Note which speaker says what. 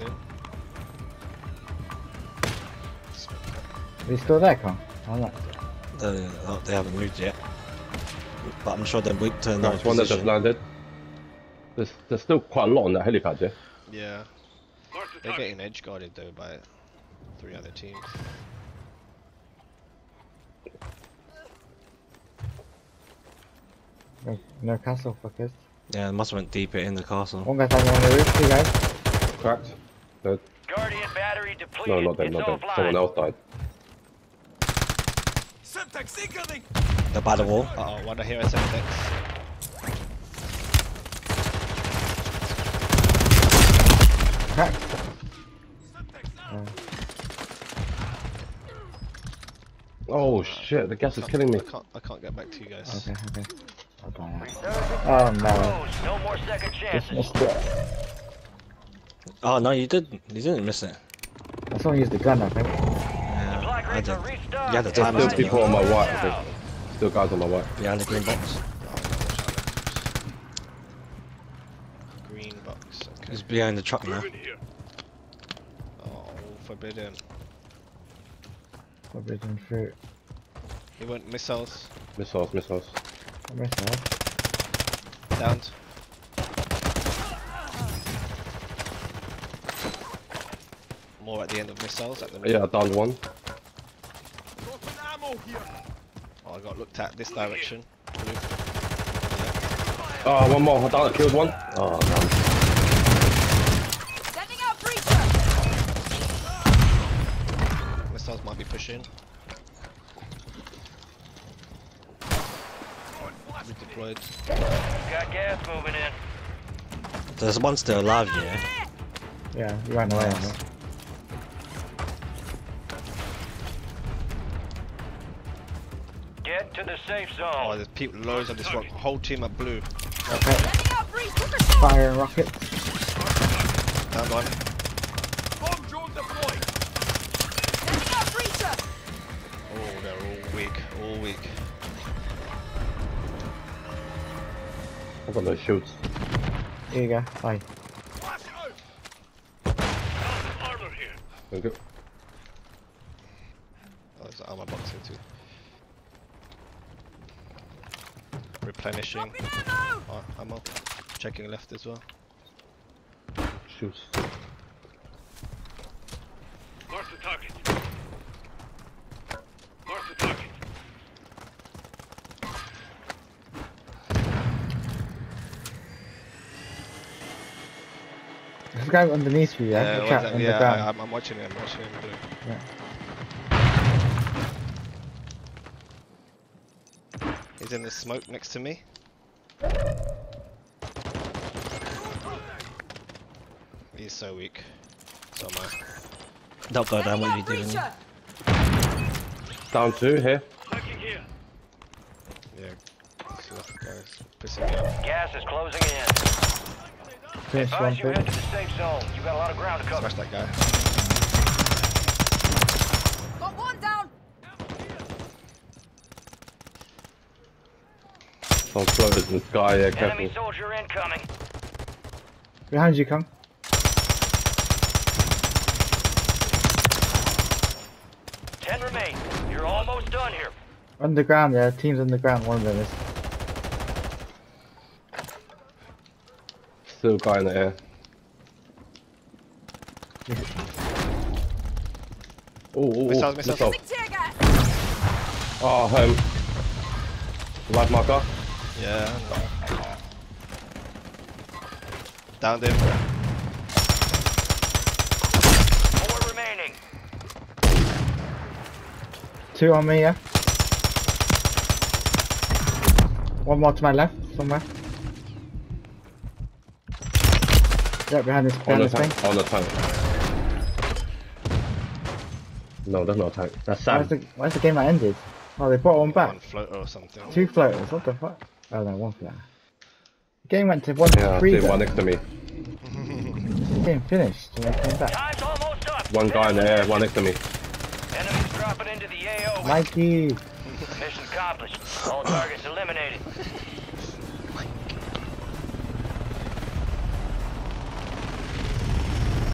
Speaker 1: in.
Speaker 2: Are you still there, Con? I'm not.
Speaker 3: Uh, oh, they haven't moved yet. But I'm sure they're weak to another
Speaker 4: Nice one that just landed. There's, there's still quite a lot on that helipad, yeah?
Speaker 1: Yeah. They're getting edge guarded though by three other teams.
Speaker 2: No, no castle, fuckers.
Speaker 3: Yeah, they must have went deeper in the castle.
Speaker 2: One guy's on one of the roof, two guys.
Speaker 4: Cracked. Dead.
Speaker 5: Guardian battery depleted.
Speaker 4: No, not dead,
Speaker 5: it's
Speaker 4: not dead.
Speaker 5: offline.
Speaker 4: Someone else died.
Speaker 3: They're by the wall.
Speaker 1: Uh oh, one I hear SMX.
Speaker 2: Cracked.
Speaker 4: Oh shit, the gas is killing me.
Speaker 1: I can't, I can't get back to you guys.
Speaker 2: Okay, okay. I'll die now.
Speaker 5: Resurgence
Speaker 2: Oh no.
Speaker 5: closed. No more second chances.
Speaker 2: Missed it.
Speaker 3: Oh no, you didn't. You didn't miss it.
Speaker 2: I saw him use the gun, I think.
Speaker 3: Yeah, I did.
Speaker 5: are restocked.
Speaker 3: You had the
Speaker 5: Advise
Speaker 3: time,
Speaker 4: There's still people on my right.
Speaker 5: now.
Speaker 4: There's still guys on my right.
Speaker 3: Behind the green box.
Speaker 1: Green box. Okay.
Speaker 3: He's behind the truck now.
Speaker 1: Oh, forbidden.
Speaker 2: Forbidden fruit.
Speaker 1: He went missiles.
Speaker 4: Missiles, missiles.
Speaker 2: I missed that.
Speaker 1: Downed. More at the end of missiles at the minute.
Speaker 4: Yeah, I downed one.
Speaker 1: Oh, I got looked at this direction. Blue.
Speaker 4: Oh, one more. I downed, killed one. Ah, oh, man.
Speaker 6: Sending out breacher!
Speaker 1: Missiles might be pushing. Redeployed.
Speaker 5: Got gas moving in.
Speaker 3: There's one still alive, yeah.
Speaker 2: Yeah, he ran away on
Speaker 5: Get to the safe zone.
Speaker 1: Oh, there's people, loads of this rock. Whole team at blue.
Speaker 2: Okay.
Speaker 6: Sending out breacher!
Speaker 2: Fire and rockets.
Speaker 1: Down one.
Speaker 6: Sending out breacher!
Speaker 1: Oh, they're all weak. All weak.
Speaker 4: I've got no shields.
Speaker 2: Here you go. Bye.
Speaker 4: There we go.
Speaker 1: Oh, there's an armor box here too. Replenishing.
Speaker 6: Dropping ammo!
Speaker 1: Oh, ammo. Checking left as well.
Speaker 4: Shields.
Speaker 7: Mark the target. Mark the target.
Speaker 2: There's a guy underneath you, yeah?
Speaker 1: Uh,
Speaker 2: Watch
Speaker 1: what's that?
Speaker 2: on the
Speaker 1: yeah. I, I'm, I'm watching him. I'm watching him blue.
Speaker 2: Yeah.
Speaker 1: He's in the smoke next to me. He's so weak. So am I.
Speaker 3: Don't go down.
Speaker 6: Sending
Speaker 3: What are you doing?
Speaker 4: Down two here.
Speaker 7: Here.
Speaker 1: Yeah. This left guy's pissing me off.
Speaker 5: Gas is closing in.
Speaker 2: Finish
Speaker 5: Advise you
Speaker 2: thing.
Speaker 5: head to the safe zone. You got a lot of ground to cover.
Speaker 1: Smash that guy.
Speaker 6: Got one down!
Speaker 4: Some floaters in the sky, yeah, careful.
Speaker 5: Enemy soldier incoming.
Speaker 2: Behind you, Kong.
Speaker 5: Ten remain. You're almost done here.
Speaker 2: Underground, yeah. Team's underground. One of them is.
Speaker 4: Still a guy in the air. Oh, oh, oh,
Speaker 1: Missiles, missiles.
Speaker 4: missile.
Speaker 6: Big tear gas!
Speaker 4: Oh, um, live marker.
Speaker 1: Yeah. Downed him.
Speaker 5: Four remaining.
Speaker 2: Two on me, yeah. One more to my left, somewhere. Yeah, behind this,
Speaker 4: On
Speaker 2: behind
Speaker 4: the
Speaker 2: this thing.
Speaker 4: tank. On the tank. No, that's not a tank. That's
Speaker 2: Where's
Speaker 4: Sam.
Speaker 2: the, where's the game that ended? Oh, they brought one back.
Speaker 1: One floater or something.
Speaker 2: Two floaters, what the fuck? Oh no, one floater. Game went to one
Speaker 4: Yeah, I
Speaker 2: three.
Speaker 4: see one next to me.
Speaker 2: Game finished and they came back.
Speaker 5: Time's almost up.
Speaker 4: One guy in the air, one next to me.
Speaker 5: Enemies dropping into the AO.
Speaker 2: Mikey!
Speaker 5: Mission accomplished. All targets eliminated.